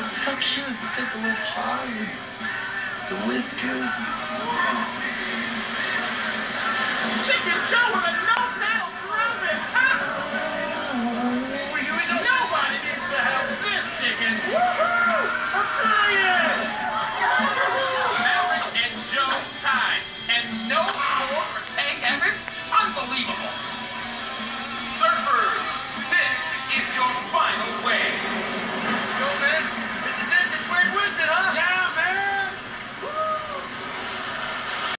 it's so cute. It's got the little paws, the whiskers.